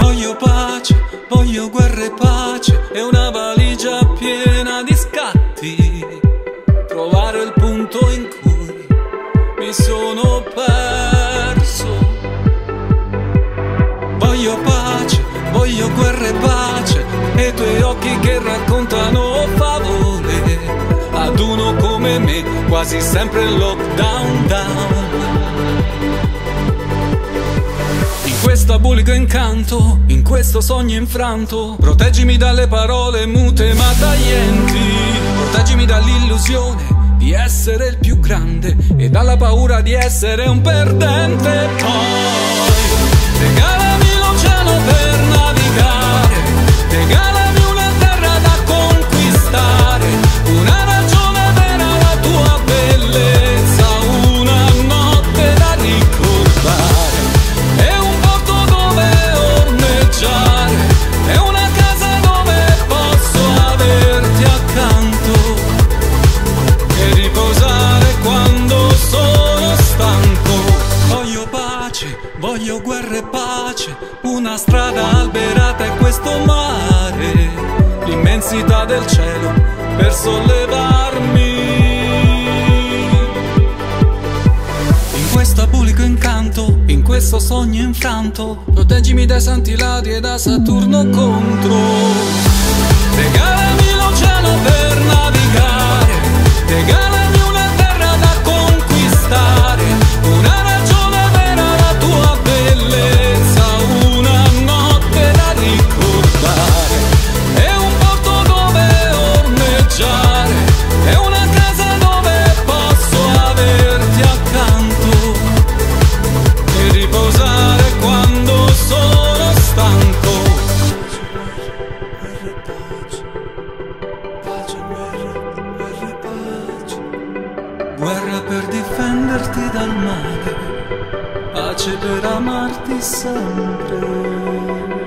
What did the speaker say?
Voglio pace, voglio guerra e pace e una valigia piena di scatti. Trovare il punto in cui mi sono perso. Voglio pace, voglio guerra e pace e i tuoi occhi che raccontano favole. Ad uno come me, quasi sempre lockdown down. Bulico incanto, in questo sogno infranto, proteggimi dalle parole mute ma taglienti, proteggimi dall'illusione di essere il più grande e dalla paura di essere un perdente. Poi Pace, voglio guerra e pace, una strada alberata e questo mare, l'immensità del cielo per sollevarmi. In questo abulico incanto, in questo sogno infranto, proteggimi dai santi ladri e da Saturno contro. Guerra per difenderti dal male, pace per amarti sempre.